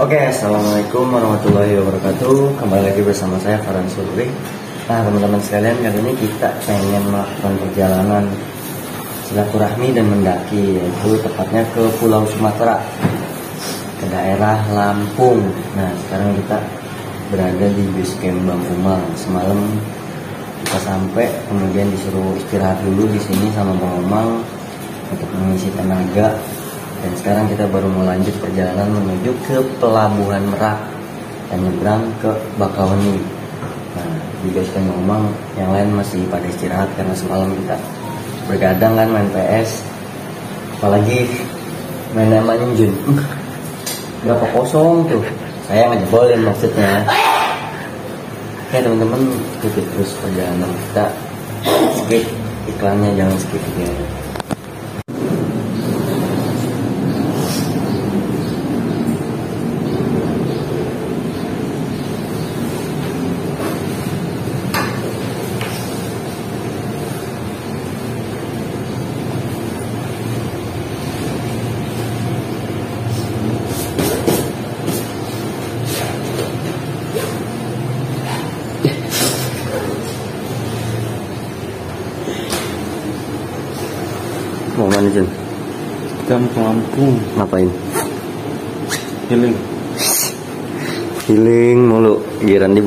Oke, assalamualaikum warahmatullahi wabarakatuh. Kembali lagi bersama saya Farhan Surri. Nah, teman-teman sekalian, kali ini kita pengen melakukan perjalanan silaturahmi dan mendaki, yaitu tepatnya ke Pulau Sumatera, ke daerah Lampung. Nah, sekarang kita berada di base camp Umal. Semalam kita sampai, kemudian disuruh istirahat dulu di sini sama Bang Umal untuk mengisi tenaga dan sekarang kita baru mau lanjut perjalanan menuju ke Pelabuhan Merak dan nyebrang ke Bakauheni. Nah, base camp ngomong yang lain masih pada istirahat karena semalam kita bergadang kan main PS. Apalagi main sama Jun. Berapa kosong tuh? Saya ngejebolin maksudnya. Oke teman-teman ikuti terus perjalanan kita skip iklannya jangan skip ya. Mau mana Jun? Kita mau ke Lampung Ngapain? healing Healing mulu, giran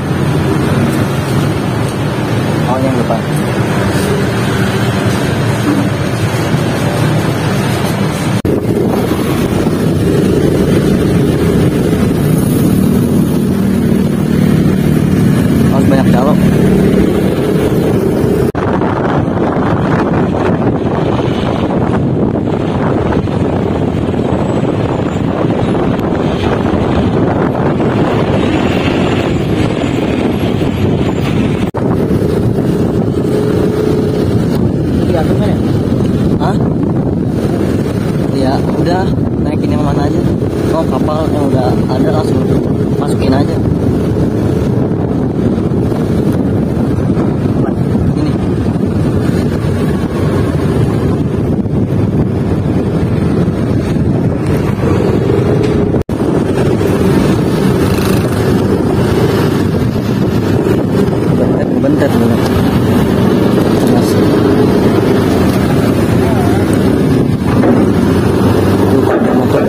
Yang depan oh yang depan harus banyak calok ya udah naikin yang mana aja oh kapal yang udah ada langsung masukin aja ini bentar bentar dulu masih Tuh, ada motor.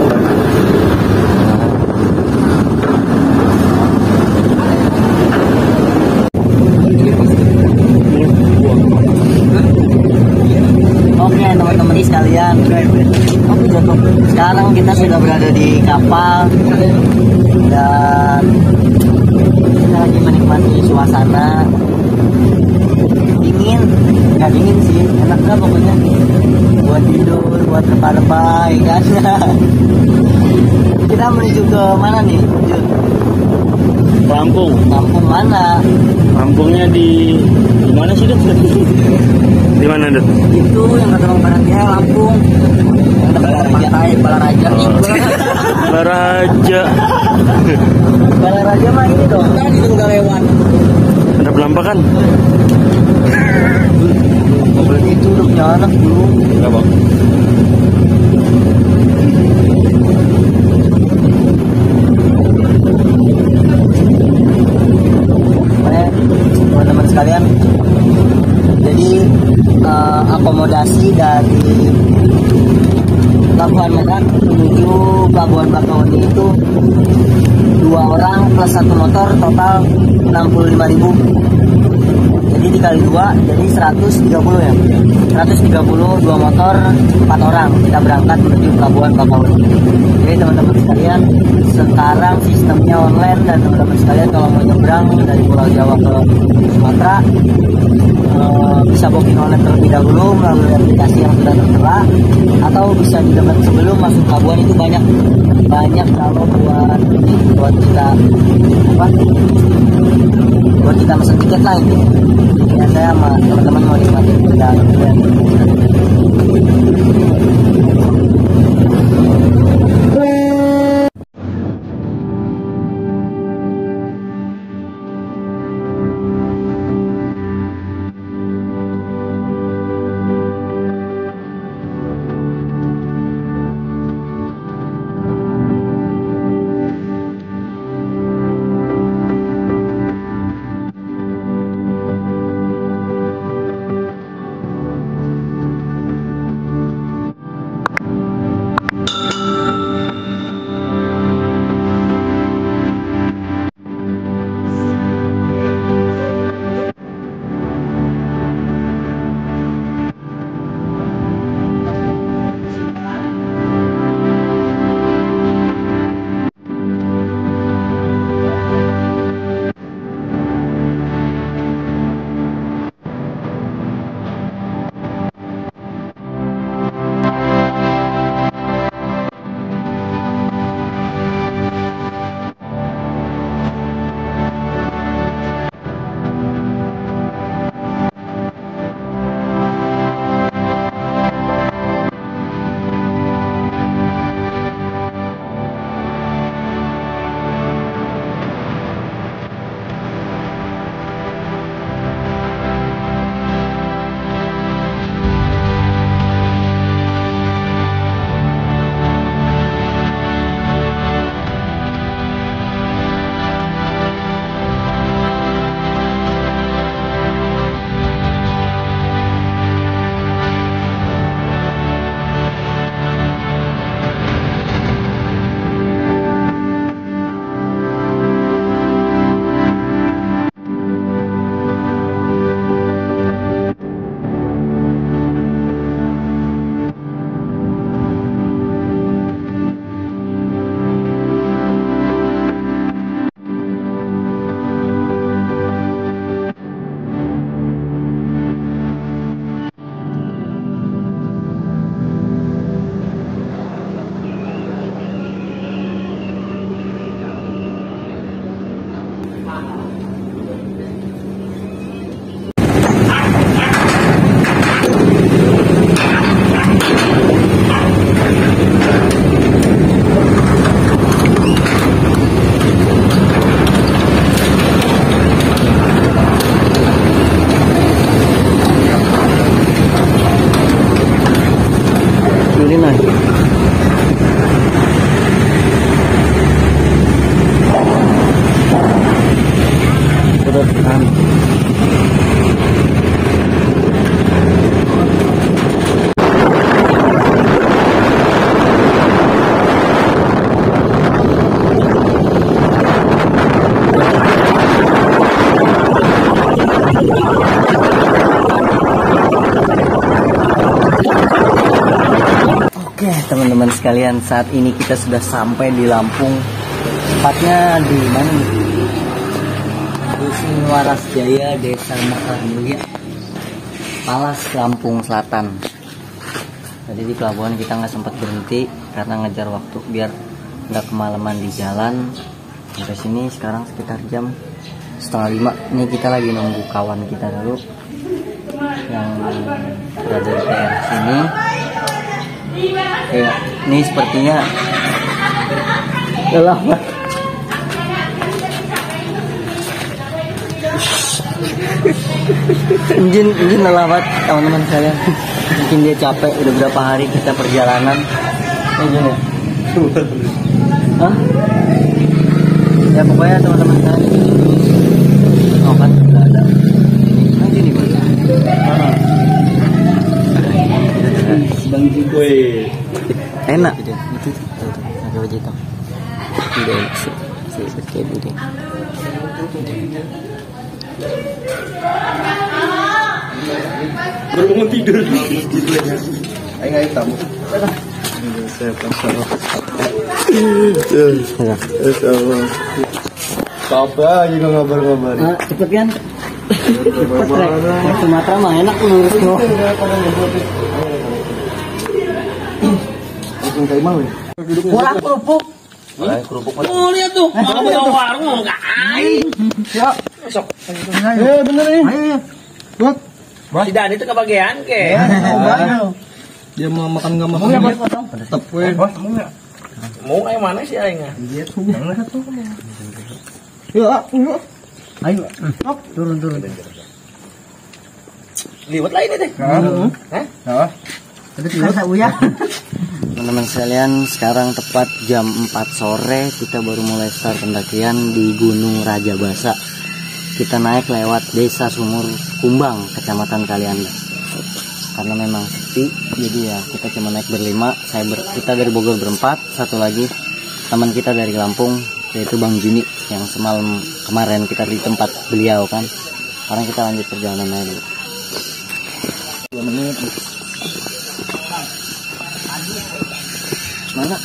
Oke teman-teman ini sekalian Oke jatuh Sekarang kita sudah berada di kapal Dan Kita lagi menikmati suasana Dingin Gak dingin sih Enak lah pokoknya Buat tidur Buat repa-repa ya kan Kita menuju ke mana nih Jun? Lampung. Kampung mana Lampungnya di di mana sih, Dut? Di mana, Dut? Itu yang kata Bang Baratnya Lampung Yang dekat pantai Balaraja Oh. Baraja. Balaraja mah ini dong Tadi udah lewat Ada penampakan? itu udah punya anak dulu Enggak, Bang. Teman-teman sekalian jadi eh, akomodasi dari Pelabuhan Merak menuju Pelabuhan Bakahuni itu dua orang plus satu motor total 65.000 jadi dikali dua jadi 130 ya. 130 dua motor empat orang. Kita berangkat menuju Pelabuhan Bakahuni jadi teman-teman sekalian sekarang sistemnya online dan teman-teman sekalian kalau mau nyebrang dari Pulau Jawa ke Sumatera eh, bisa booking online terlebih dahulu melalui aplikasi yang sudah tertera atau bisa di depan sebelum masuk pelabuhan itu banyak. Banyak kalau buat buat kita apa? Buat kita mesen tiket lah ini ya saya sama teman-teman mau nikmatin perjalanan teman-teman sekalian saat ini kita sudah sampai di Lampung. Tepatnya di mana nih? Dusun Waras Jaya Desa Mekar Mulia Palas Lampung Selatan. Jadi di pelabuhan kita nggak sempat berhenti karena ngejar waktu biar nggak kemalaman di jalan. Sampai sini sekarang sekitar jam setengah lima. Ini kita lagi nunggu kawan kita dulu Yang berada di sini Ya, ini sepertinya lelah banget. Injin, injin lelah teman-teman sekalian. Mungkin dia capek udah berapa hari kita perjalanan. Injin ya? Hah? Ya pokoknya teman-teman sekalian. Wih. enak itu itu tuh tuh pakai baju hitam udah si si si kayak gini Baru bangun tidur. Ayo hitam. Apa juga ngabar-ngabar. ah cepet kan cepet Sumatera mah enak lurus Langsung kayak mau ya. kurang kerupuk Oh lihat tuh, malah mau warung mau kain. Eh bener nih. Ayo. Buat. Si Dani itu kebagian ke. Dia mau makan nggak makan. Tetap gue. Mau kayak mana sih? Yuk, ah, yuk. ayo turun turun Liwat lah ini deh. Hah? Hah? teman-teman sekalian sekarang tepat jam 4 sore kita baru mulai start pendakian di Gunung Raja Basa. Kita naik lewat desa Sumur Kumbang kecamatan Kalianda. Karena memang sepi jadi ya kita cuma naik berlima. Saya ber, kita dari Bogor berempat satu lagi teman kita dari Lampung yaitu Bang Juni yang semalam kemarin kita di tempat beliau kan. Sekarang kita lanjut perjalanan dulu. Dua menit. Mana?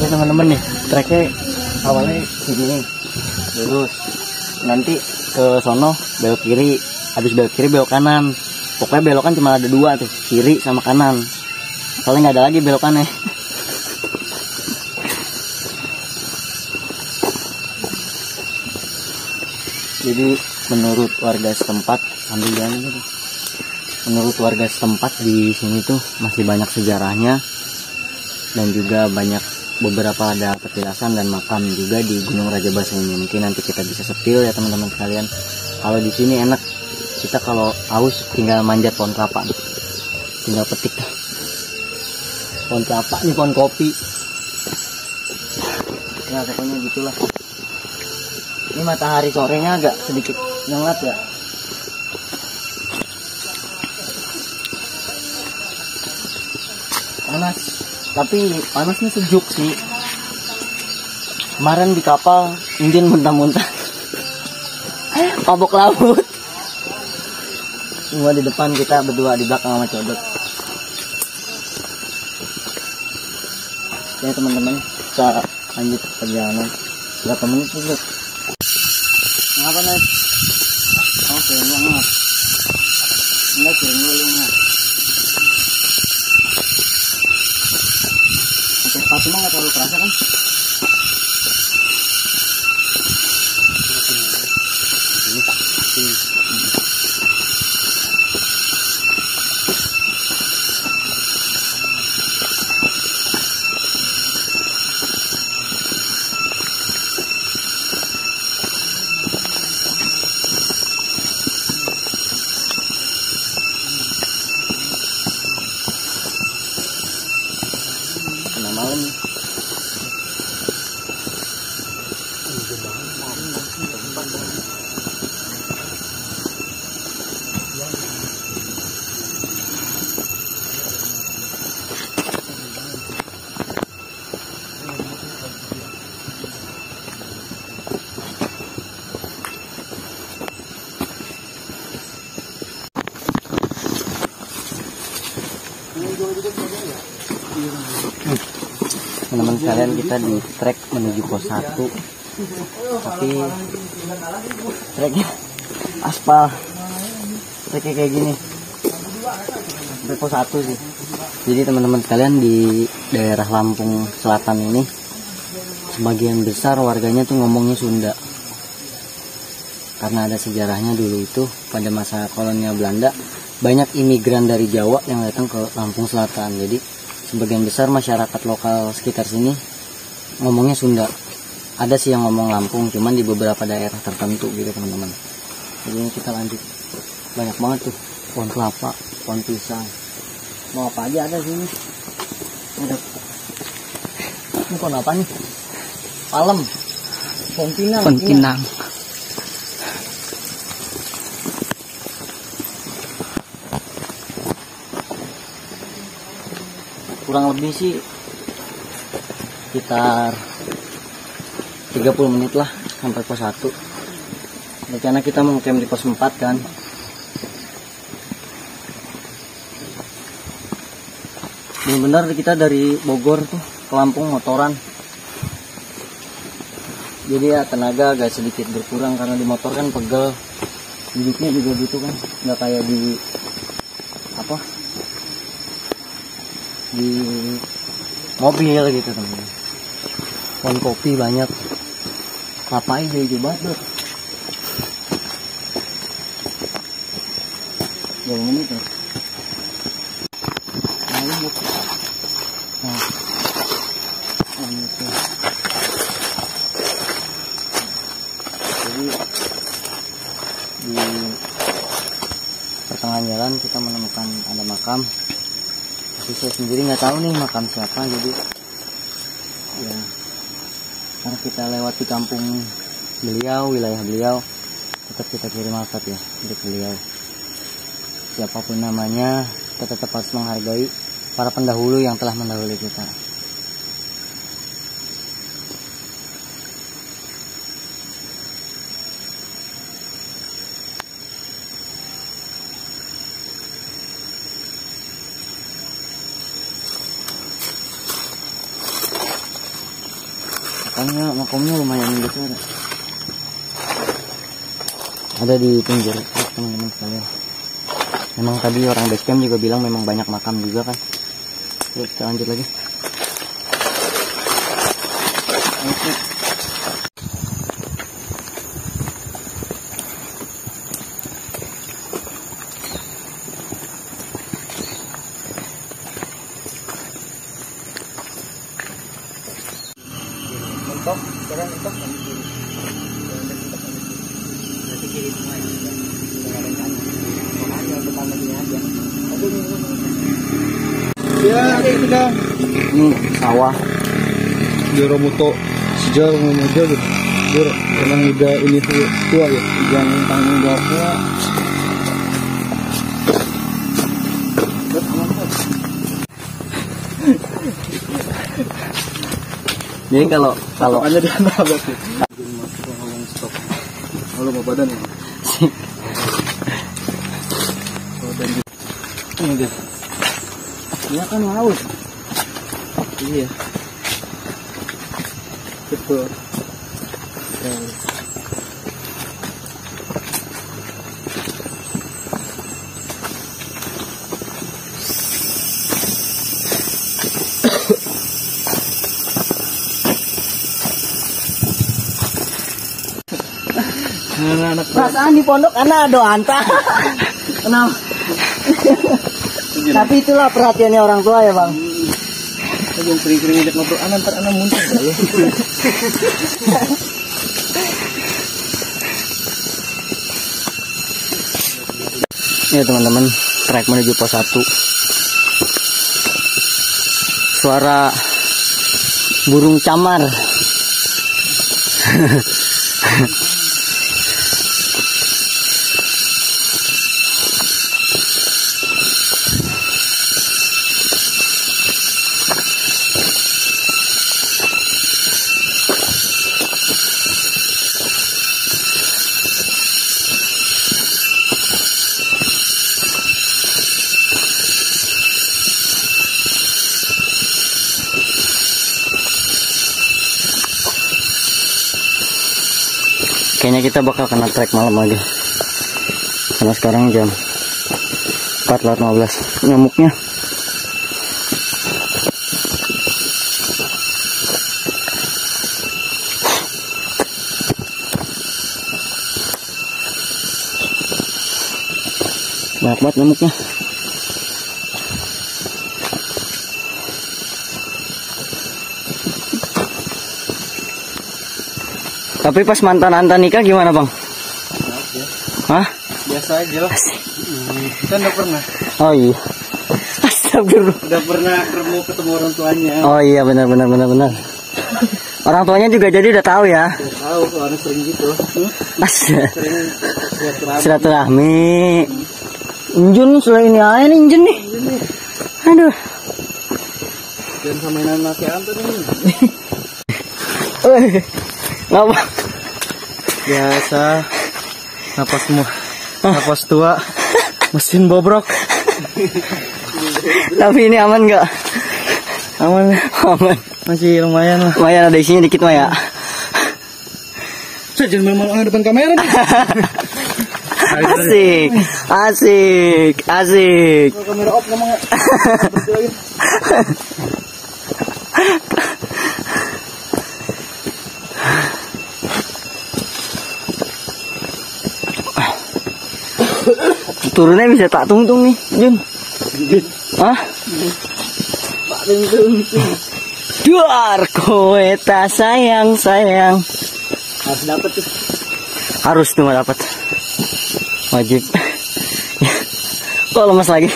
Ya teman-teman nih treknya awalnya segini lurus. Nanti ke sono belok kiri. Habis belok kiri belok kanan. Pokoknya belokan cuma ada dua tuh kiri sama kanan. Soalnya nggak ada lagi belokannya. Jadi menurut warga setempat ambil jalan gitu menurut warga setempat di sini tuh masih banyak sejarahnya dan juga banyak beberapa ada petilasan dan makam juga di Gunung Raja Basa ini. Mungkin nanti kita bisa sepil ya teman-teman sekalian. Kalau di sini enak. Kita kalau haus tinggal manjat pohon kelapa. Tinggal petik. Pohon kelapa nih pohon kopi. Ya pokoknya gitulah. Ini matahari sorenya agak sedikit nyengat ya panas. Tapi panasnya sejuk sih. Kemarin di kapal Indien muntah-muntah. Mabok laut. Semua di depan kita berdua di belakang sama codot. Ya teman-teman kita lanjut perjalanan. Berapa menit tuh ngapa nih oke enggak enggak lu enggak Mah nggak terlalu kerasa kan? Ini tak. Ini. Sekalian kita di trek menuju pos 1 tapi treknya aspal. Treknya kayak gini. Trek pos 1 sih. Jadi teman-teman sekalian di daerah Lampung Selatan ini sebagian besar warganya tuh ngomongnya Sunda. Karena ada sejarahnya dulu itu pada masa kolonial Belanda banyak imigran dari Jawa yang datang ke Lampung Selatan. Jadi sebagian besar masyarakat lokal sekitar sini ngomongnya Sunda. Ada sih yang ngomong Lampung cuman di beberapa daerah tertentu gitu teman-teman. Jadi ini kita lanjut. Banyak banget tuh. Pohon kelapa pohon pisang. Mau apa aja ada sini. Ada. Ini pohon apa nih? Palem. Pohon pinang. Pohon iya. pinang. kurang lebih sih sekitar 30 menit lah sampai pos 1 rencana kita mau camp di pos 4 kan? Benar-benar kita dari Bogor tuh ke Lampung motoran. Jadi ya tenaga agak sedikit berkurang karena di motor kan pegel. Duduknya juga gitu kan nggak kayak di apa? Di mobil gitu teman pohon kopi banyak kelapa hijau-hijau banget bro ya? Nah, ini Nah. Ini. Jadi di pertengahan jalan kita menemukan ada makam tapi saya sendiri nggak tahu nih makam siapa jadi kita lewat di kampung beliau wilayah beliau tetap kita kirim makat ya untuk beliau. Siapa pun namanya kita tetap harus menghargai para pendahulu yang telah mendahului kita makanya makamnya lumayan besar ada di pinggir teman-teman sekalian. Memang tadi orang basecamp juga bilang memang banyak makam juga kan. Yuk kita lanjut lagi. Mentok sekarang mentok kami kiri berarti kiri semua ya Udah ada rencana makanya depan lagi aja aduh ini Ya, kita ini sawah Jero Muto sejarah muda gitu. Jero emang udah ini tua, tua ya. yang tanggung jawabnya jadi kalau kalau Hanya di anak berarti. Ngomong stop. Kalau mau badan ya. Badan ini dia dia kan laut iya. Betul. Anak-anak perasaan di pondok anak ada anta kenapa? Tapi itulah perhatiannya orang tua ya bang yang kering-kering ngajak ngobrol anak ntar anak muntah ya Ya teman-teman, trek menuju pos 1. Suara burung camar. kita bakal kena trek malam lagi. Karena sekarang jam 4 lewat 15 nyamuknya. Banyak banget nyamuknya tapi pas mantan antan nikah gimana bang? Hah? Biasa aja lah. Kita udah pernah. Oh iya. Astagfirullah. Udah pernah ketemu ketemu orang tuanya. Oh iya benar benar benar benar. Orang tuanya juga jadi udah tahu ya. Udah tahu soalnya sering gitu. As Sering silaturahmi. silaturahmi. Injun selain ini aja nih injun nih. Aduh. Dan sama anak Anton ini. Wih. Ngapa? Biasa. Napas semua. Napas tua. Mesin bobrok. Tapi ini aman nggak? Aman. Aman. Masih lumayan lah. Lumayan ada isinya dikit mah ya. Saya jangan main depan kamera nih. Asik, asik, asik. Kamera off ngomong Turunnya bisa tak tungtung nih, Jun. Hah? Duar kowe tak sayang sayang. Harus dapet tuh. Harus cuma dapat. Wajib. Kok lemas lagi?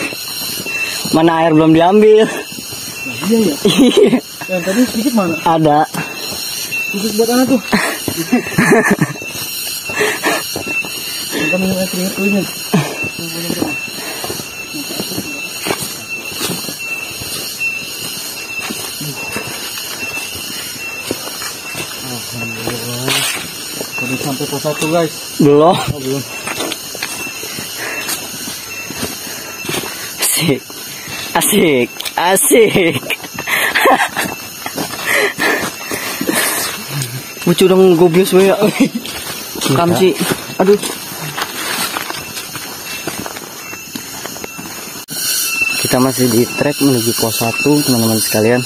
Mana air belum diambil? Iya ya. Yang tadi sedikit mana? Ada. Khusus buat anak tuh. Kita minum air keringat dulu nih. Alhamdulillah. Udah sampai pos satu guys. Belum. Oh, belum. Asik. Asik. Asik. Lucu dong gobios ya. Kamsi. Aduh. Kita masih di trek menuju pos 1 teman-teman sekalian.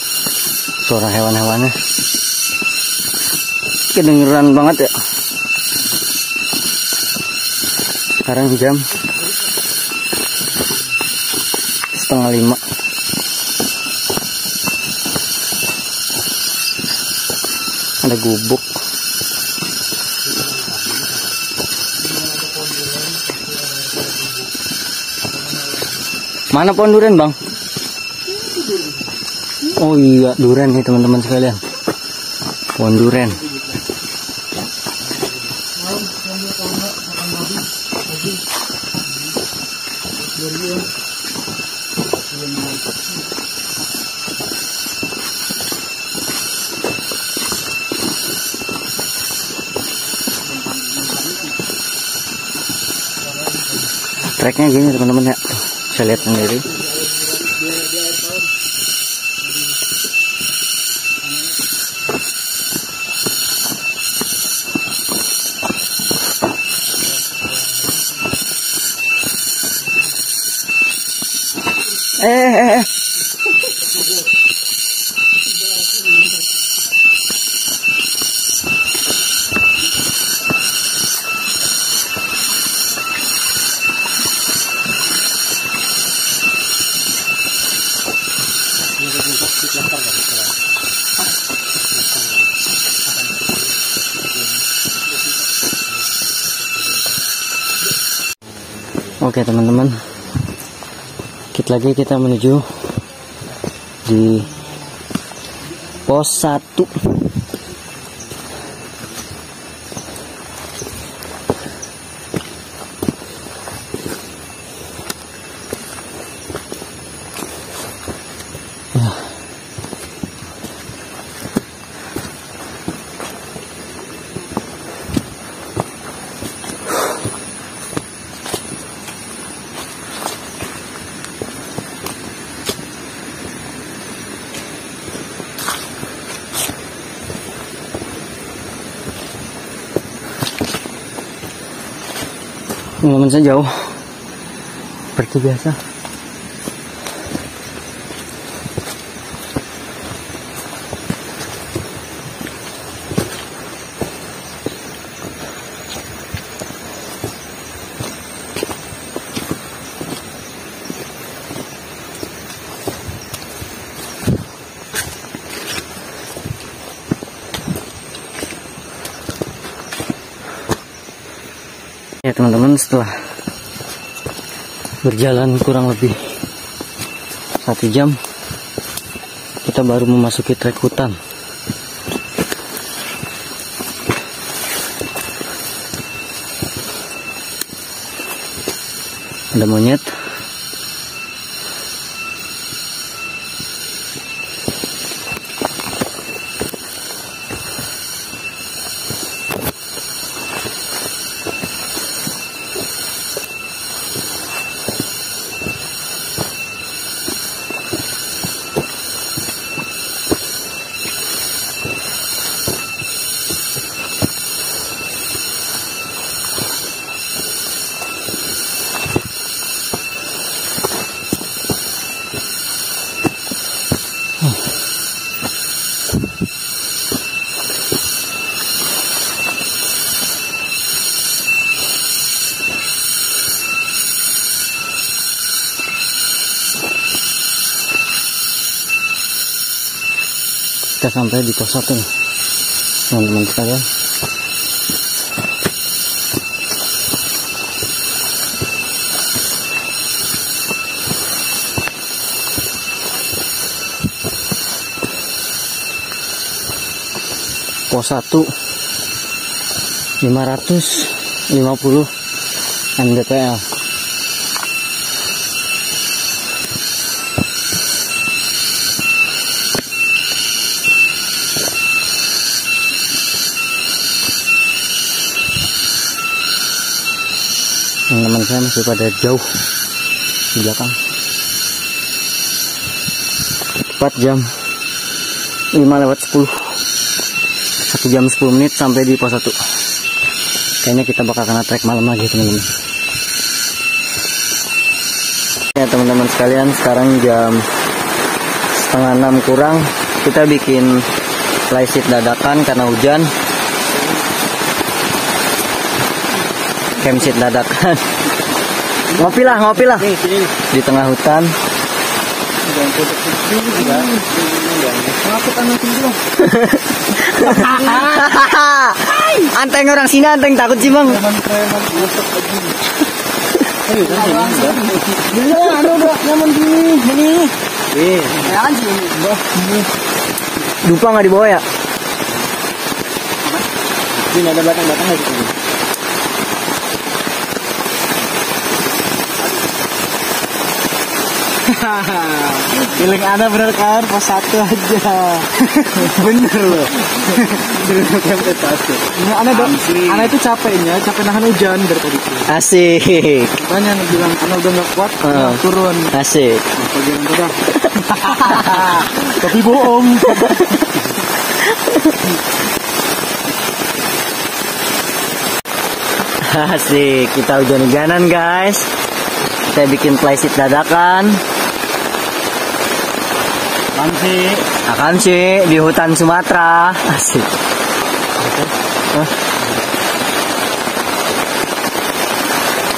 Suara hewan-hewannya. Kedengeran banget ya. Sekarang jam setengah lima. Ada gubuk. Mana pohon durian bang? Oh iya durian nih teman-teman sekalian. Pohon durian. Treknya gini teman-teman ya. Saya lihat sendiri. Eh, eh, eh. Oke teman-teman Dikit lagi kita menuju Di Pos 1 jauh. Seperti biasa teman-teman setelah berjalan kurang lebih satu jam kita baru memasuki trek hutan. Ada monyet kita sampai di pos satu. Nih teman-teman sekalian pos satu 550 mdpl teman-teman saya masih pada jauh di belakang. Tepat jam 5 lewat 10 1 jam 10 menit sampai di pos 1 kayaknya kita bakal kena trek malam lagi teman-teman. Ya teman-teman sekalian sekarang jam setengah 6 kurang. Kita bikin flysheet dadakan karena hujan campsite dadakan ngopi lah ngopi lah. Di tengah hutan. Anteng orang sini anteng takut sih bang. Dupa nggak dibawa ya? Ini ada belakang-belakang lagi. Feeling ada bener kan pas satu aja. bener loh. Bener sampai satu. Nah, ana do, ana itu capeknya, capek nahan hujan dari tadi asik Makanya ana bilang ana udah nggak kuat, nah, turun. asik udah. Tapi bohong. asik kita hujan-hujanan guys kita bikin flysheet dadakan Nanti akan sih di hutan Sumatera. Asik?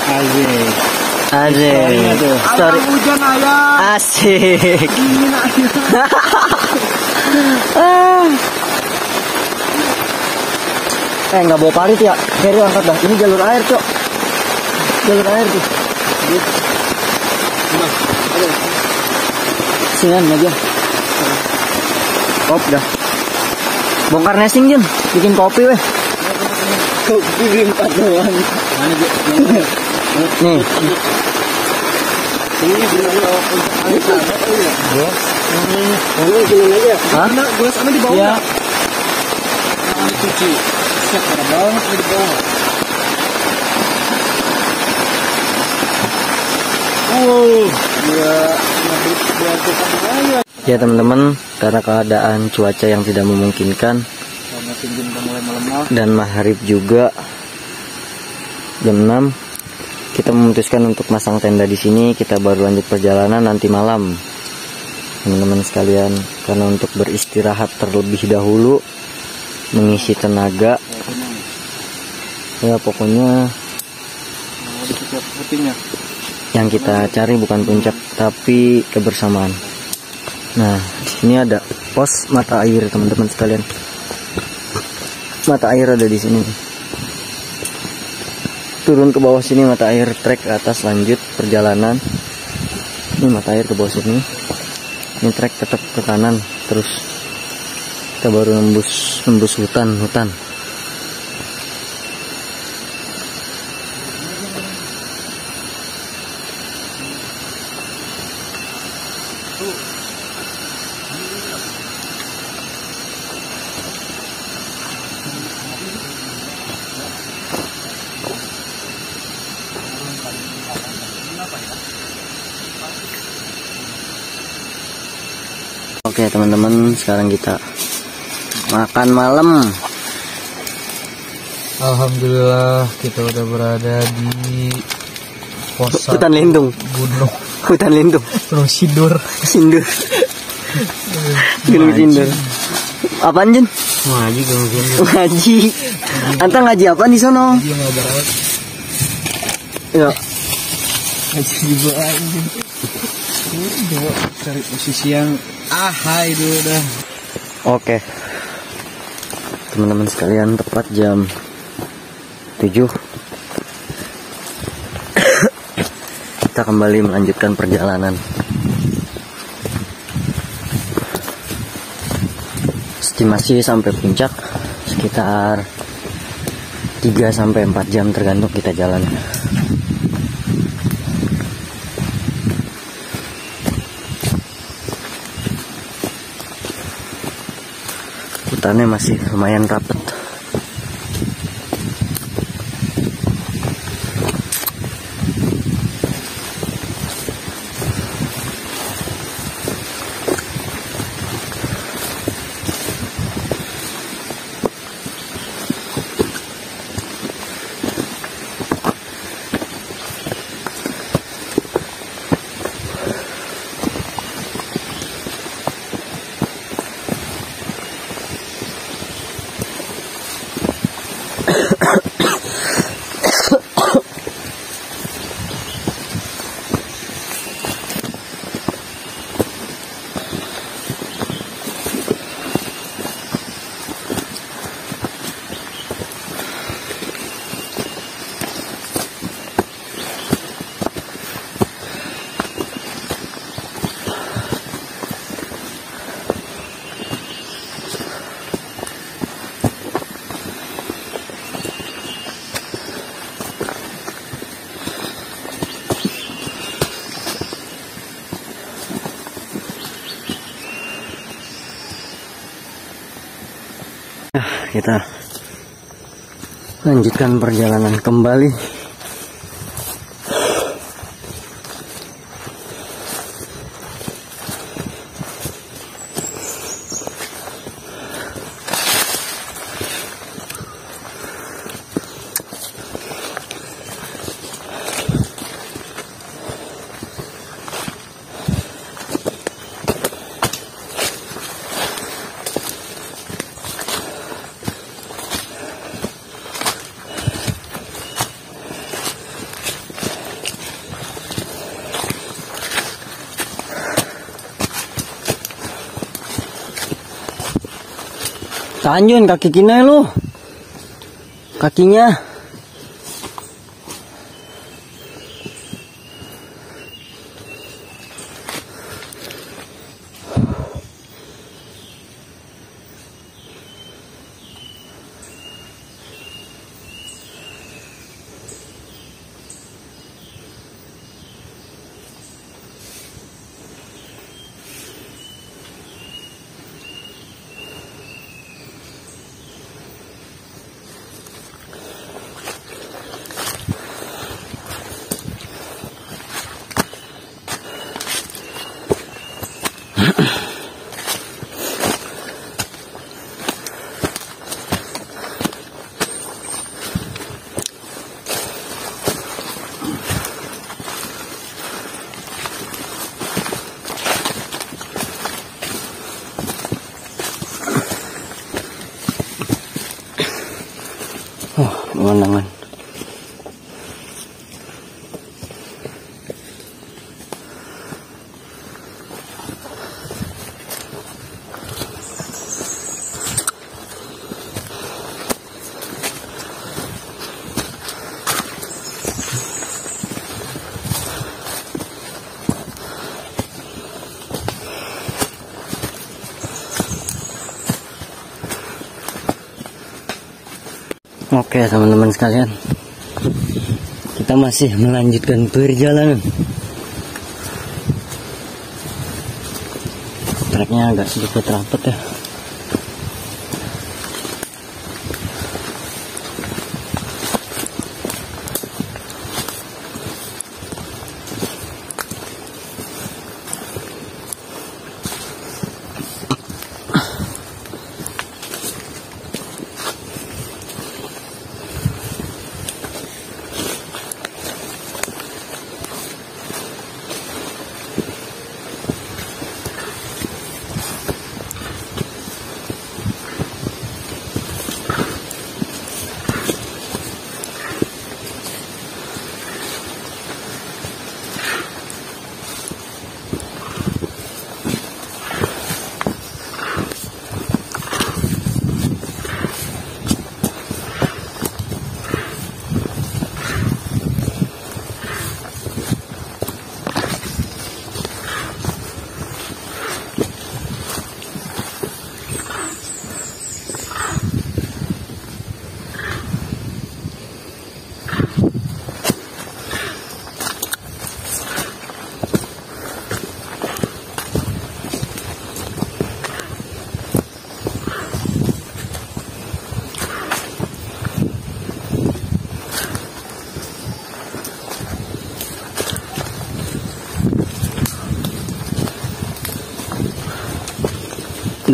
Asik. asik. Story hujan ayah. asik. Dingin eh nggak bawa parit ya? Heri angkat dah. Ini jalur air cok. Jalur air tuh. Sinian aja Kop dah Bongkar nesting Jun Bikin kopi weh Kopi empat doang. Mana dia? Nih Ini? Nah, sama di bawah. Ya. Cuci. Siap pada di bawah. Oh, ya, Ya teman-teman Karena keadaan cuaca yang tidak memungkinkan. Dan maghrib juga Jam 6 kita memutuskan untuk masang tenda di sini. Kita baru lanjut perjalanan nanti malam teman-teman sekalian. Karena untuk beristirahat terlebih dahulu mengisi tenaga. Ya pokoknya yang kita cari bukan puncak tapi kebersamaan nah di sini ada pos mata air teman-teman sekalian. Mata air ada di sini. Turun ke bawah sini mata air trek ke atas lanjut perjalanan. Ini mata air ke bawah sini. Ini trek tetap ke kanan terus kita baru nembus nembus hutan hutan Oke teman-teman sekarang kita makan malam Alhamdulillah kita udah berada di pos hutan lindung gunung hutan lindung Gunung Sidur. sindur gunung sindur apaan Jen? Ngaji gunung sindur. ngaji anta ngaji apa di sono nggak berawat. ya Ngaji juga aja. Coba cari posisi yang ah hai dulu dah. Oke. Teman-teman sekalian tepat jam 7 Kita kembali melanjutkan perjalanan. Estimasi sampai puncak Sekitar 3 sampai 4 jam tergantung kita jalan Hutannya masih lumayan rapet kita lanjutkan perjalanan kembali Tanjun kaki kina lu. Kakinya Oke teman-teman sekalian. Kita masih melanjutkan perjalanan. Treknya agak sedikit rapat ya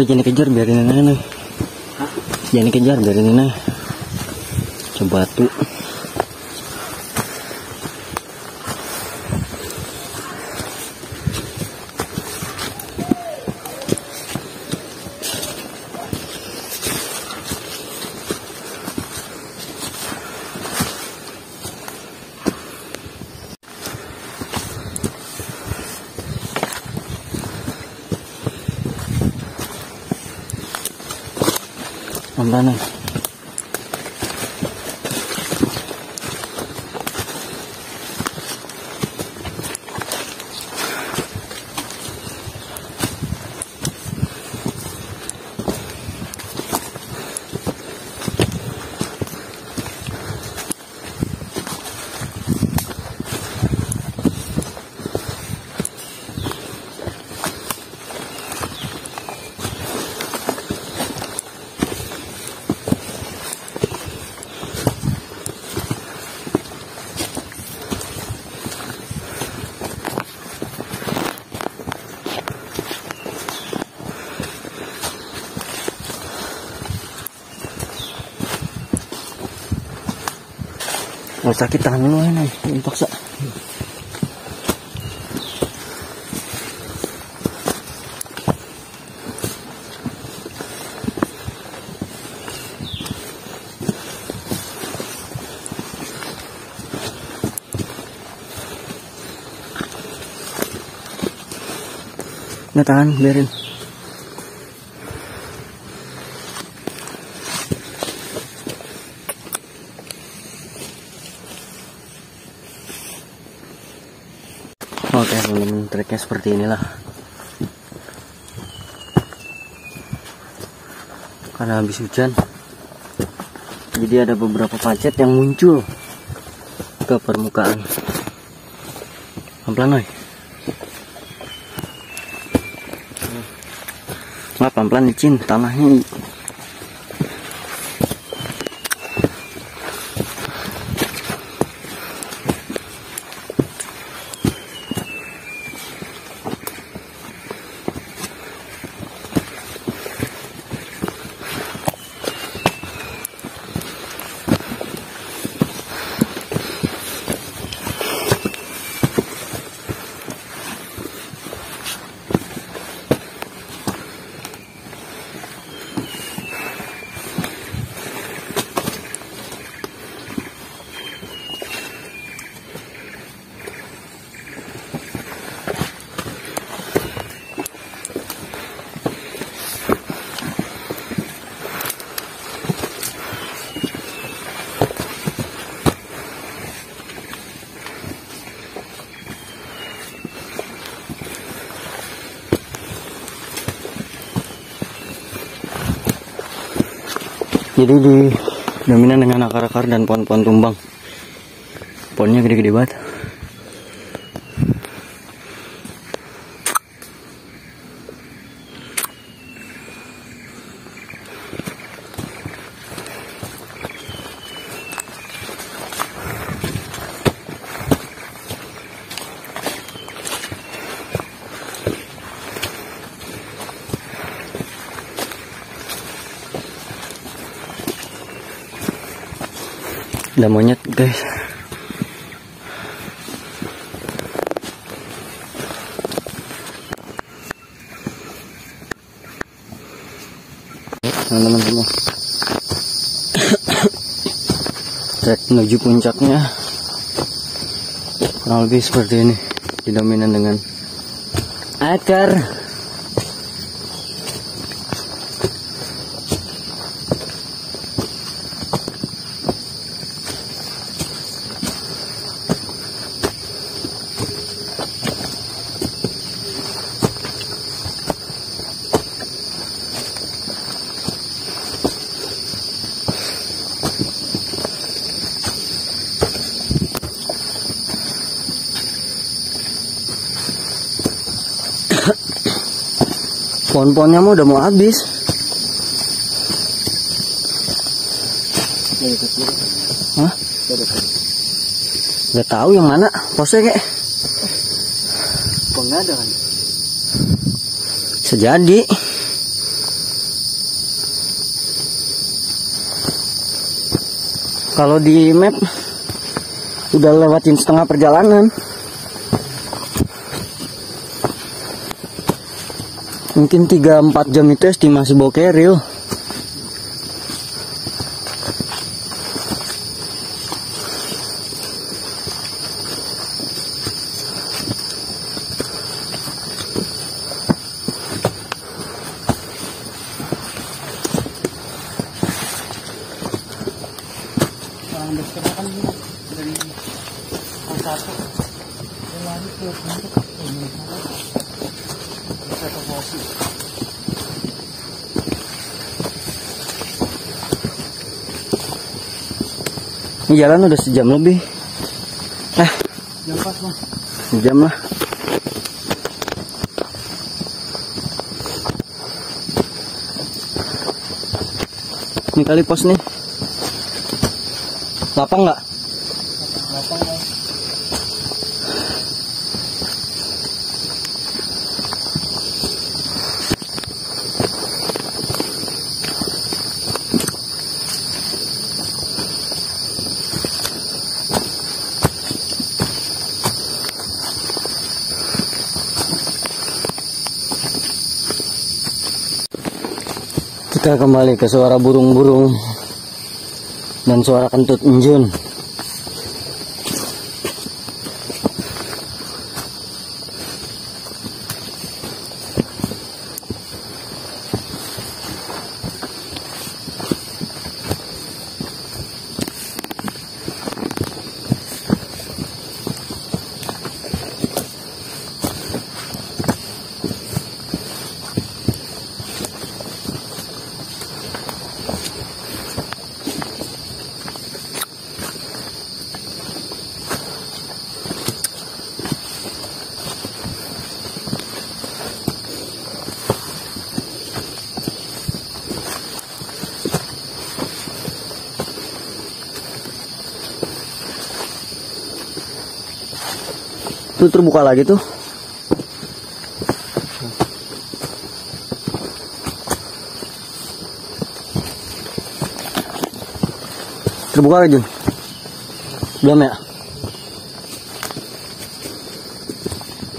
Udah jangan dikejar biarin aja nih. Jangan dikejar biarin aja. Coba tuh. Pelan-pelan nih. Nggak sakit tangan lu nih, ini paksa. Nah tahan, biarin. Oke teman-teman treknya seperti inilah. Karena habis hujan Jadi ada beberapa pacet yang muncul Ke permukaan. Pelan-pelan oi. Pelan-pelan licin tanahnya jadi di dominan dengan akar-akar dan pohon-pohon tumbang. Pohonnya gede-gede banget ada monyet guys. Teman-teman semua. Trek menuju puncaknya. Kurang lebih seperti ini didominan dengan akar pohon-pohonnya mah udah mau habis Hah? Gak tahu yang mana posnya kayak Kok nggak ada kan? sejadi kalau di map udah lewatin setengah perjalanan mungkin 3-4 jam itu estimasi bawa keril Orang besar kan dari pos satu dia lari ke puncak ini bisa evakuasi ini jalan udah sejam lebih. Eh jam pas mas. sejam lah. Ini kali pos nih. Lapang nggak Kita kembali ke suara burung-burung dan suara kentut enjun. Tuh terbuka lagi tuh. Terbuka. Jun? Belum ya?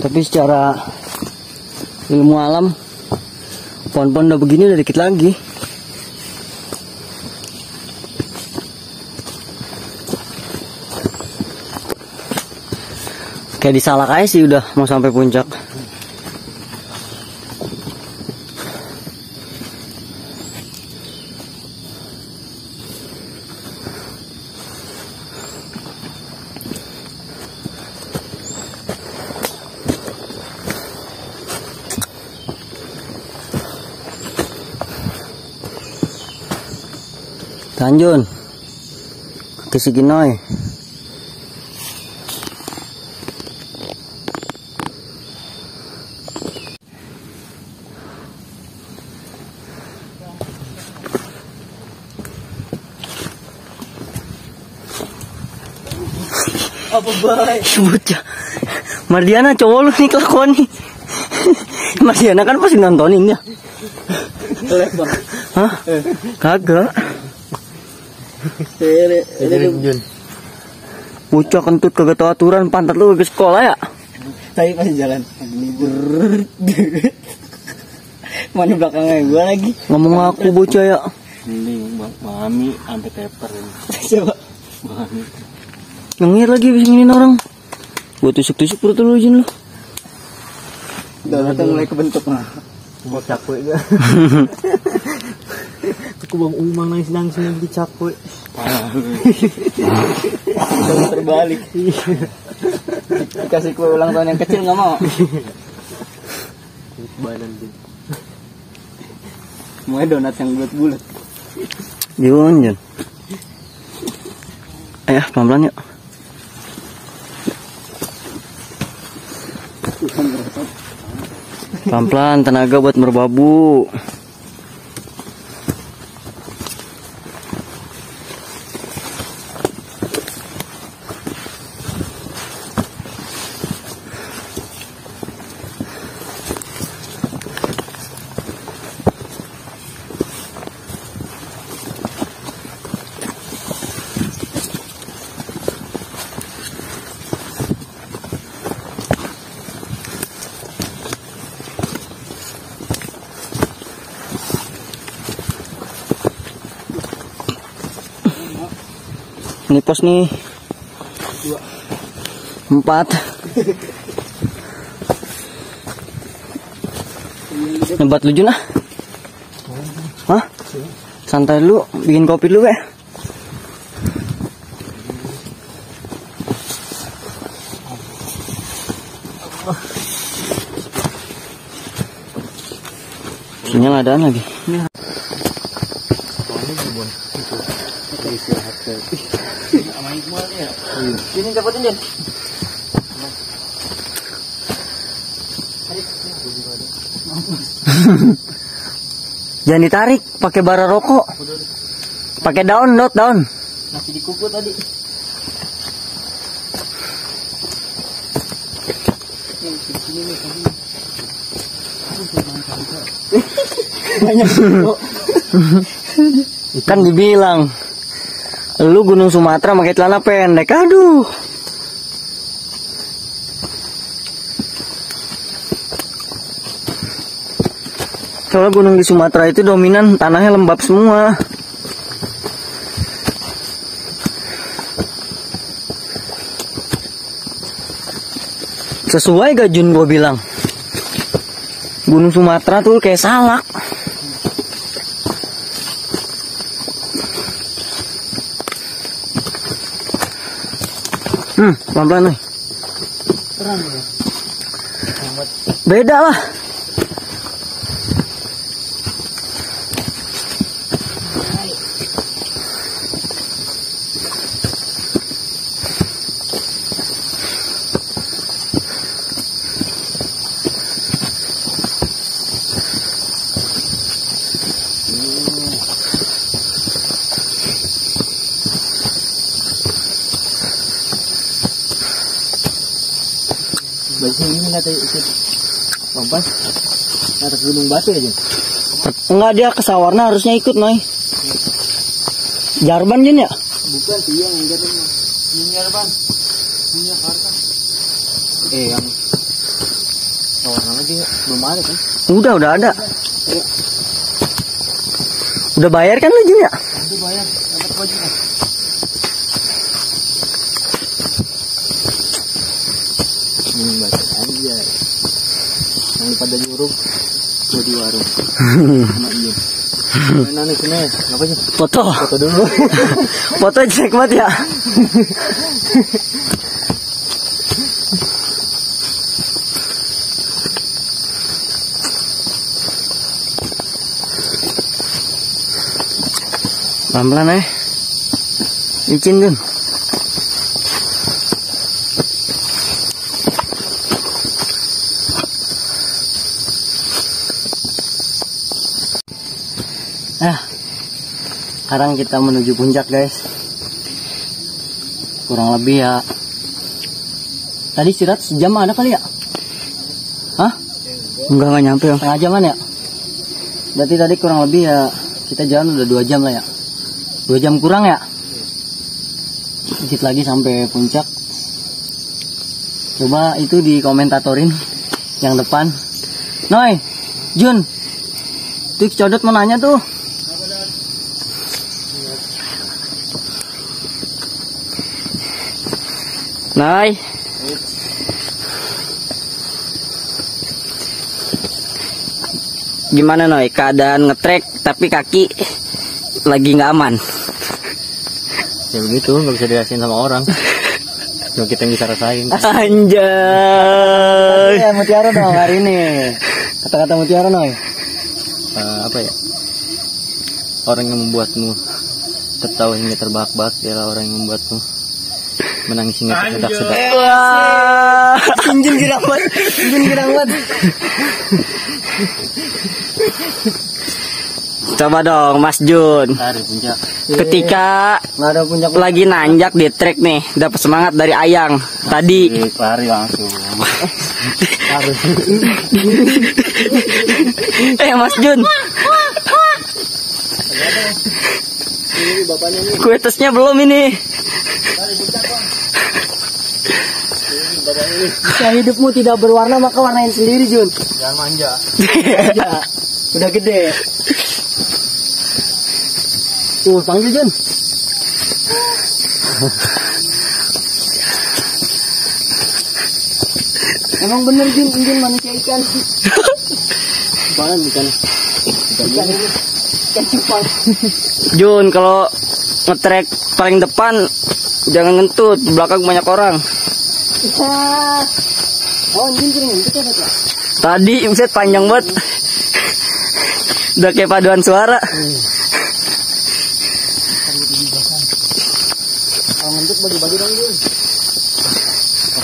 Tapi secara ilmu alam pohon-pohon udah begini udah dikit lagi. kayak disalah kayak sih udah mau sampai puncak. Tanjun. Ke Siginoy Bocah. Mardiana cowok lu nih kelakuan nih. Mardiana kan pasti nontonin ya. Lek bang. Hah? Kagak. Tere, Jun. Bocah kentut kagak tahu aturan pantat lu ke sekolah ya. Tapi masih jalan. Libur. Mana belakangnya gua lagi? Ngomong aku bocah ya. Ini mami sampai teper ini. Coba. Mami. Ngengir lagi bisa nginin orang. Gua tusuk-tusuk perut lu Jin lu. Udah datang mulai kebentuk mah. Mau cakwe gak? Aku bang umang nangis nangis lagi cakwe. Udah terbalik. Dikasih kue ulang tahun yang kecil nggak mau. Badan Jun. Semuanya donat yang bulat-bulat. Jun, Jun. Ayo, pelan-pelan yuk. Pelan-pelan, tenaga buat merbabu. Ini pos nih. Empat. Nembat lu Jun ah. Hah? Santai lu, bikin kopi lu ya. Sinyal adaan lagi. Sini dapetin Jen. Jangan ditarik, pakai bara rokok. Pakai daun, dot daun. Masih dikuku tadi. Banyak. Kan dibilang lu Gunung Sumatera pakai celana pendek. Aduh. Soalnya gunung di Sumatera itu dominan tanahnya lembab semua. Sesuai gak Jun gue bilang Gunung Sumatera tuh kayak salak Hmm, pelan-pelan nih. Beda lah. Ini nggak ikut kompas. Atas gunung batu aja. Enggak dia ke Sawarna harusnya ikut, Noy. Jarban Jun ya? Bukan sih yang enggak tuh. Minyak ban. Minyak Jakarta. Eh yang tawaran lagi belum ada kan? Udah, udah ada. Udah bayar kan lu Jun ya? Nanti bayar dapat baju kan? Minum batu aja. Yang pada nyuruh gue di warung. Sama. Mana nih sini? Apa sih? Foto. Foto dulu. Foto jelek banget ya. Pelan-pelan eh. Licin Jun. Sekarang kita menuju puncak guys. Kurang lebih ya. Tadi sirat sejam ada kali ya? Hah? Enggak nggak nyampe ya. Setengah jaman ya? Berarti tadi kurang lebih ya kita jalan udah dua jam lah ya. Dua jam kurang ya? Dikit lagi sampai puncak. Coba itu di komentatorin yang depan. Noi, Jun, Tik Codot mau nanya tuh. Noi. Gimana Noi keadaan ngetrek tapi kaki lagi nggak aman? Ya begitu, nggak bisa dirasain sama orang. Cuma kita yang bisa rasain. Anjay. Ya, mutiara dong hari ini. Kata-kata mutiara Noi. Eh, apa ya? Orang yang membuatmu tertawa hingga terbahak-bahak adalah orang yang membuatmu menangis hingga tersedak-sedak. Wah, Jun girang banget. Jun girang banget. Coba dong Mas Jun. Puncak. Ketika ada puncak lagi nanjak di trek nih, dapat semangat dari Ayang. Tadi lari langsung. eh Mas Jun. Kue tesnya belum ini. Jika hidupmu tidak berwarna maka warnain sendiri Jun. Jangan manja. Ya, udah gede. Tuh panggil Jun. Emang bener Jun, Jun manusia ikan. Mana ikan? Ikan ini. Ikan cupang. Jun kalau ngetrek paling depan jangan ngentut, di belakang banyak orang. Tadi buset panjang banget. Udah kayak paduan suara. Kalau ngintip bagi-bagi dong Jun.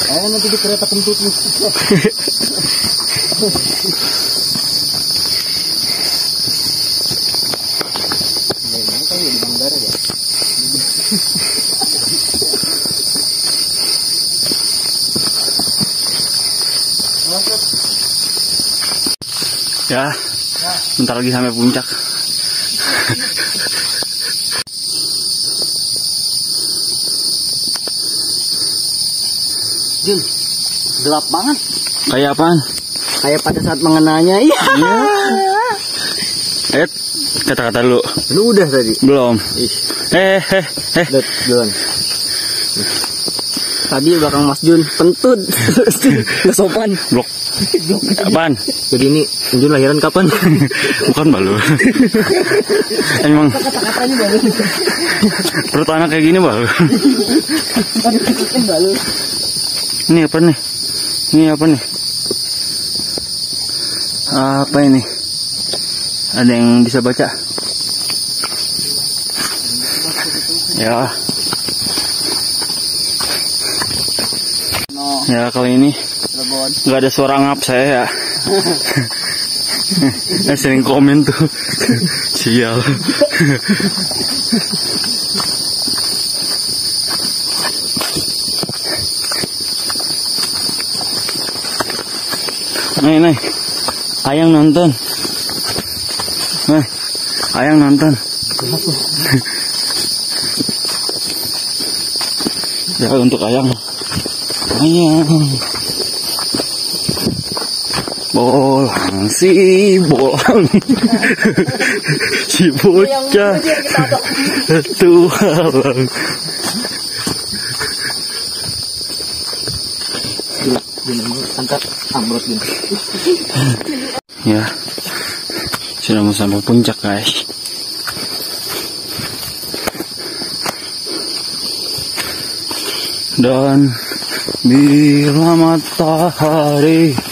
Eh, nanti di kereta kentut Ya, bentar lagi sampai puncak. Jun, gelap banget. Kayak apaan? Kayak pada saat mengenanya. Iya. Eh, kata-kata lu. Lu udah tadi. Belum. Ih, Eh, eh, eh. duluan. Tadi belakang Mas Jun pentut. Gak sopan. Blok. Apaan? Jadi ini Jun lahiran kapan? Bukan balu. Emang Kata-katanya perut anak kayak gini balu. Ini apa nih? Ini apa nih? Apa ini? Ada yang bisa baca? Ya. No, Ya kali ini. Nggak ada suara ngap saya ya. Saya sering komen tuh. Sial. Nih nih. Ayang nonton. Nih. Ayang nonton. ya untuk ayang. Ayang. Bolang si bolang. Si bocah. Tualang angkat ambrot ya. Sudah mau sampai puncak guys. Dan bila matahari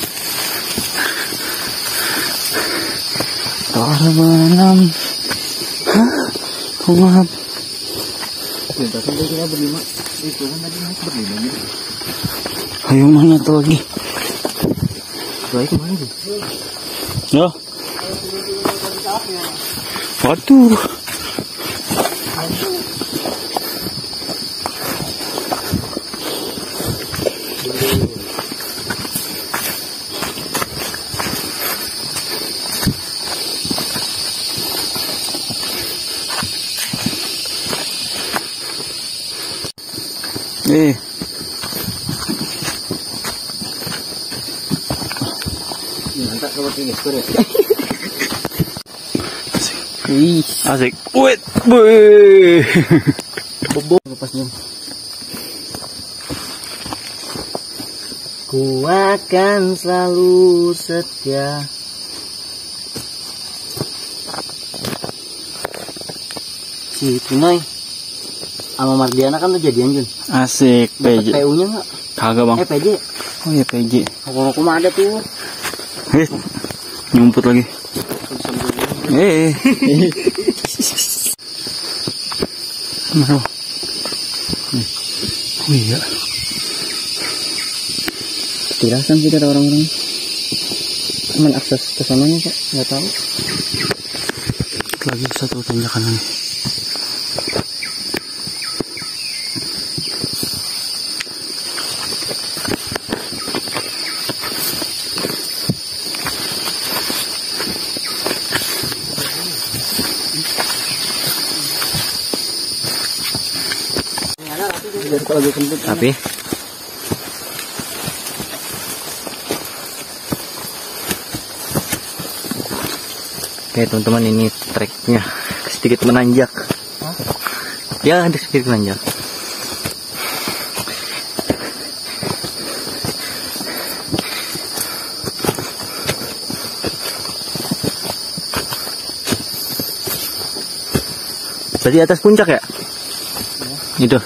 Minta sampai kita berlima. Itu kan naik berlima gitu. Ayo mana tuh lagi? Baik sih? Yo. Waduh. Eh, Mantap kalau ini sore. wih, asik. Wait, wih. Bobo lepasnya. Ku akan selalu setia Si Tunai sama Mardiana kan udah jadian Jun Asik, PJ. PU nya nggak? Kagak bang. Eh PJ Oh iya PJ. Aku mah ada tuh Eh, nyumput lagi. Eh. Nah. Oh iya. Tirasan sih ada orang-orang Cuman akses ke sananya kok nggak tahu Lagi satu tanjakan lagi. Jadi kalau lagi kentut. Tapi Oke teman-teman ini treknya sedikit menanjak. Ya ada sedikit menanjak. Tadi atas puncak ya? Itu.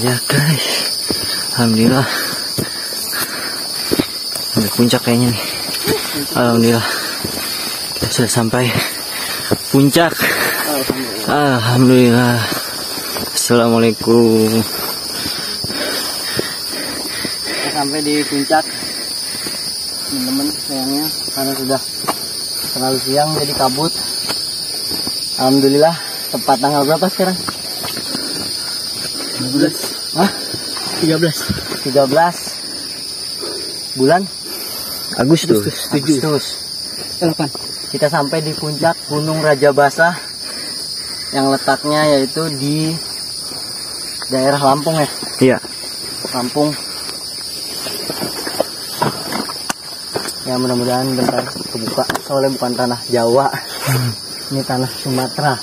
Ya guys, alhamdulillah. Sampai puncak kayaknya nih. Alhamdulillah. Kita sudah sampai puncak. Alhamdulillah. Assalamualaikum. Kita sampai di puncak. Teman-teman sayangnya karena sudah terlalu siang jadi kabut. Alhamdulillah tepat tanggal berapa sekarang? 12. Hah? 13. 13 bulan Agustus. Agustus. 8. Kita sampai di puncak Gunung Raja Basah yang letaknya yaitu di daerah Lampung ya. Iya. Lampung. Ya mudah-mudahan bentar kebuka soalnya bukan tanah Jawa. Ini tanah Sumatera.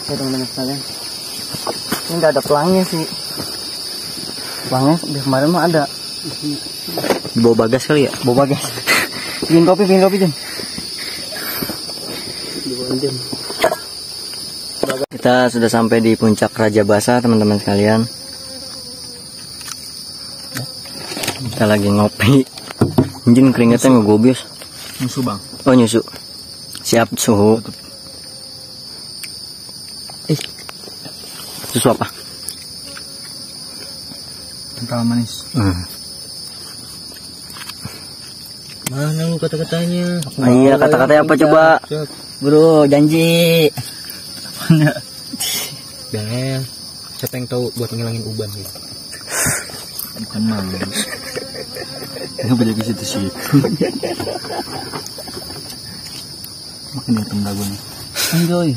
Oke teman-teman sekalian. Ini nggak ada pelangnya sih. Pelangnya di kemarin mah ada. Di bawah bagas kali ya? Bawa bagas. Bikin kopi, bikin kopi Jun. Kita sudah sampai di puncak Raja Basa teman-teman sekalian. Kita lagi ngopi. Anjing keringetnya ngegobios. Musuh bang. Oh nyusu. Siap suhu. Eh. Susu apa? Kental manis. Hmm. Mana lu kata-katanya? Ah, iya kata-katanya apa coba? Bro janji. Bel, siapa yang tahu buat ngilangin uban gitu? Bukan mang. Ini beda di situ sih. Makin hitam dagunya. Enjoy.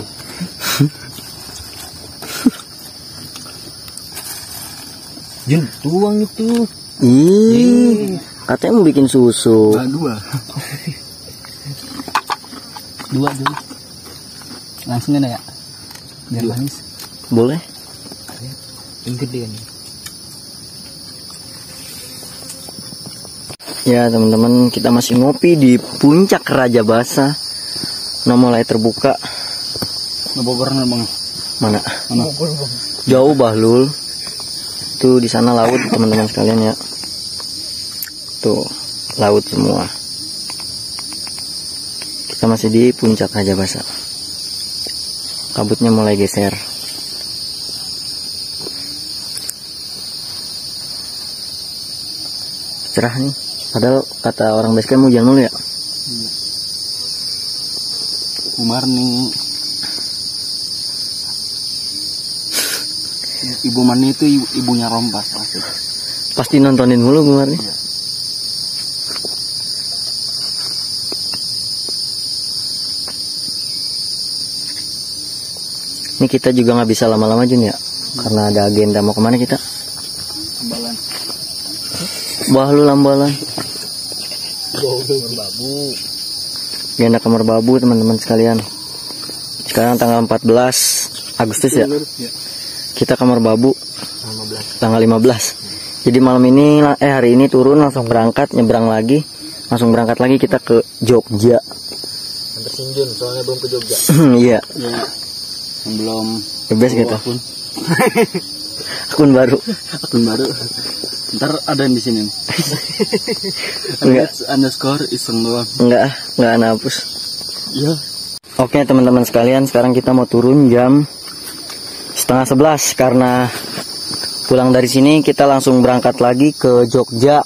Jun, tuang itu. Ih. Katanya mau bikin susu. Nah, dua. Dua dulu. Langsung ada ya? Biar manis. Boleh? Yang gede nih. Ya teman-teman kita masih ngopi di puncak Raja Basa. Nah mulai terbuka. Ngebogor bang. Mana? Jauh Bahlul. Itu di sana laut teman-teman sekalian ya. Tuh, laut semua. Kita masih di puncak Raja Basa. Kabutnya mulai geser. Cerah nih. Padahal kata orang basecamp hujan mulu ya. Umar nih Ibu Mani itu ibu- ibunya Rompas pasti. Pasti nontonin mulu kemarin. Iya. Ini kita juga nggak bisa lama-lama Jun ya. Karena ada agenda mau ke mana kita? Ambalan. Bahlu lambalan. Babu. Agenda kamar babu teman-teman sekalian. Sekarang tanggal 14 Agustus ya. Ya. Kita kamar babu 15. tanggal 15. Jadi malam ini eh hari ini turun langsung berangkat nyebrang lagi. Langsung berangkat lagi kita ke Jogja. Hampir Sinjun soalnya belum ke Jogja. Iya, Ya. Yang belum the best kita. akun Akun baru. akun baru. Ntar ada yang di sini nih. Enggak. Underscore iseng doang. Enggak, ah, enggak hapus. Iya. Oke teman-teman sekalian sekarang kita mau turun jam setengah sebelas karena pulang dari sini kita langsung berangkat lagi ke Jogja.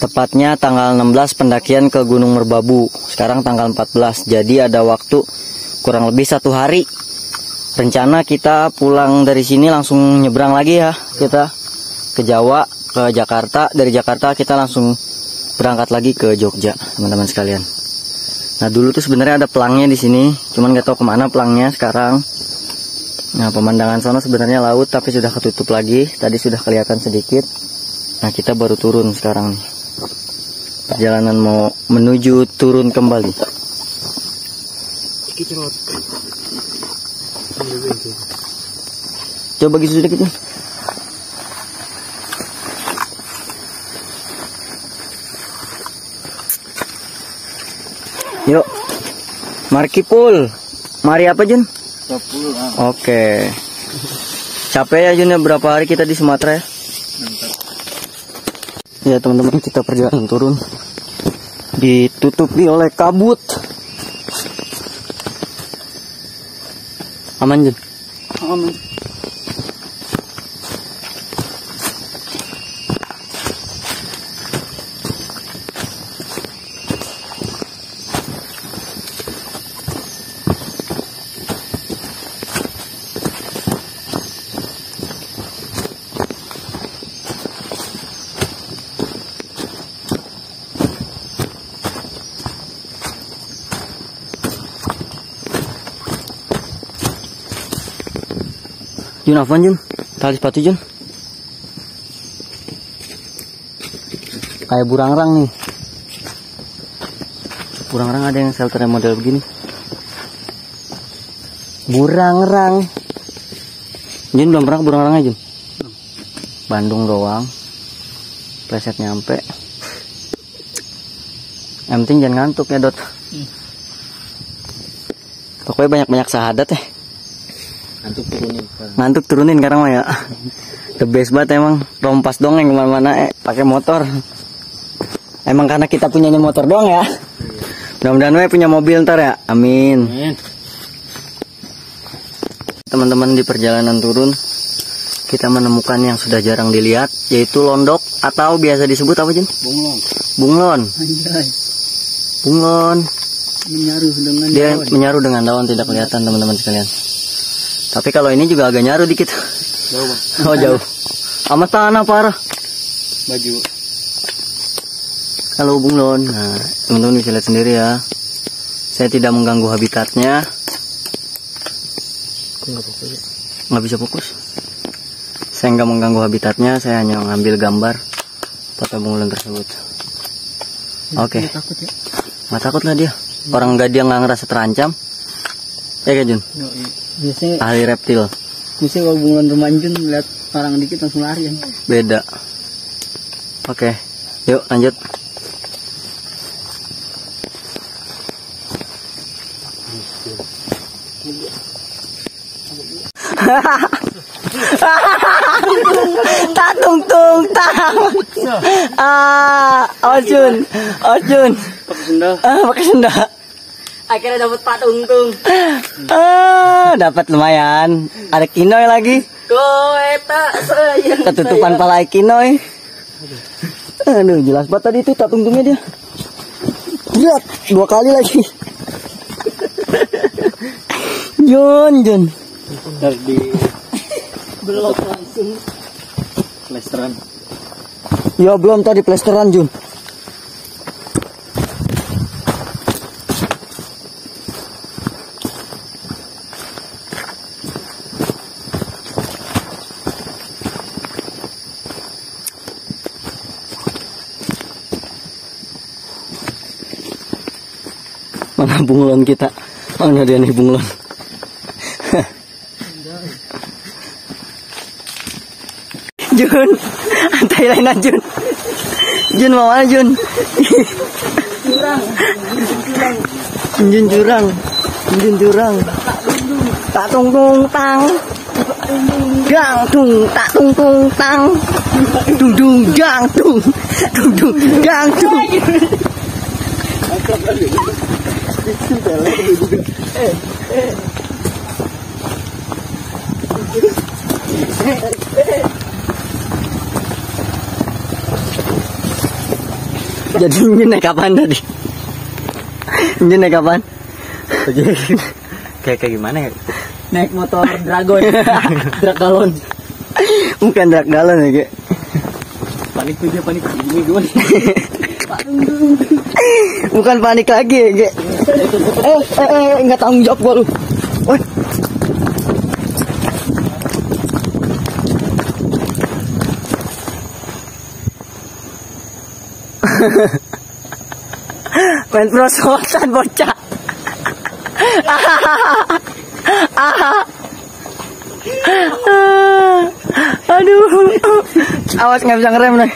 Tepatnya tanggal 16 pendakian ke Gunung Merbabu. Sekarang tanggal 14 jadi ada waktu kurang lebih satu hari. Rencana kita pulang dari sini langsung nyebrang lagi ya. Kita ke Jawa ke Jakarta. Dari Jakarta kita langsung berangkat lagi ke Jogja teman-teman sekalian. Nah dulu tuh sebenarnya ada pelangnya di sini, cuman nggak tahu ke mana pelangnya sekarang. Nah pemandangan sana sebenarnya laut tapi sudah ketutup lagi. Tadi sudah kelihatan sedikit. Nah kita baru turun sekarang nih. Perjalanan mau menuju turun kembali. Coba bagi susu dikit nih. Yuk. Mari Kipul. Mari apa Jun? 10 ah. Oke. Capek ya Jun ya berapa hari kita di Sumatera ya? Ya teman-teman kita perjalanan turun. Ditutupi oleh kabut. Aman Jun? Aman. Jun apa Jun? Tali sepatu Jun? Kayak burangrang nih. Burangrang ada yang shelternya model begini. Burangrang. Jun belum pernah burangrang aja Jun? Bandung doang. Preset nyampe. Yang penting jangan ngantuk ya Dot. Pokoknya banyak-banyak sahadat ya. Nanti turunin. ngantuk turunin sekarang mah ya the best banget emang rompas dong yang ke mana-mana eh pakai motor emang karena kita punyanya motor doang ya mudah-mudahan we punya mobil ntar ya amin Amin. teman-teman di perjalanan turun kita menemukan yang sudah jarang dilihat yaitu londok atau biasa disebut apa Jun? Bunglon. bunglon Anjay. bunglon Menyaruh dengan dia daun. menyaru dengan daun tidak kelihatan teman-teman sekalian tapi kalau ini juga agak nyaru dikit Jauh bang. oh jauh amat tanah parah Baju. Halo Bung Lon. Nah, teman-teman bisa lihat sendiri ya. Saya tidak mengganggu habitatnya. Nggak bisa fokus. Saya nggak mengganggu habitatnya. Saya hanya mengambil gambar foto Bung Lon tersebut. Oke. Takut ya. Nggak takut lah dia. Orang nggak dia nggak ngerasa terancam. Ya kan Jun? Biasanya Ahli reptil. biasanya kalau bunglon remanjun lihat orang dikit langsung lari ya. Beda. Oke. Yuk lanjut. tak tung tung tang. Ah, Arjun, Arjun. Pakai sendal. Ah, pakai sendal. Akhirnya dapat Pak Tungtung. Ah, dapat lumayan. Ada kinoy lagi. Kowe tak sayang. Ketutupan pala kinoy. Aduh, jelas banget tadi itu tak tungtungnya dia. Lihat, dua kali lagi. Jun, Jun. Di Belok langsung. plesteran. Ya belum tadi plesteran, Jun. Bunglon kita? Mana dia nih bunglon? Jun, Thailand Jun. Jun mau mana Jun? Jun jurang. Jun jurang. Tak tung tung tang. Gang tung tak tung tung tang. Dung dung gang tung. Dung dung gang tung. Jadi ini naik kapan tadi? Ini naik kapan? Kayak kayak gimana ya? Naik motor Dragon. Dragalon. Bukan drag galon ya, Ge. Panik tuh dia panik. Ini gimana? Bukan panik lagi ya, Ge. Eh, eh, eh, enggak tanggung jawab gua lu. Woi. Main prosotan bocah. Aduh. Awas nggak bisa ngerem nih.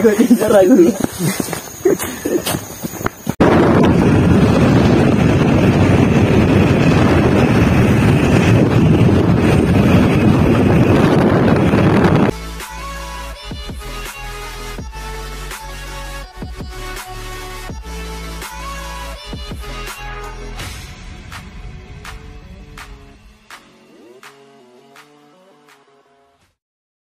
Gue tinjar dulu.